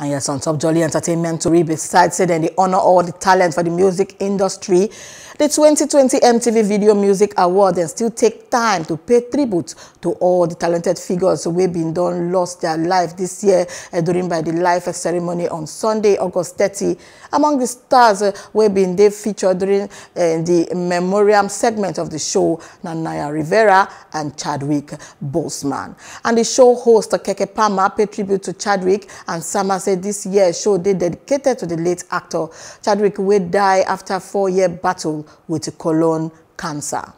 And yes, on top Jolly Entertainment to read besides and they honor all the talent for the music industry. The 2020 MTV Video Music Award and still take time to pay tribute to all the talented figures who have been done lost their life this year uh, during by the life ceremony on Sunday, August 30. Among the stars uh, who have been they featured during uh, the memoriam segment of the show, Nanaya Rivera and Chadwick Boseman. And the show host Keke Palmer paid tribute to Chadwick and Sama this year's show dedicated to the late actor. Chadwick will die after a four-year battle with colon cancer.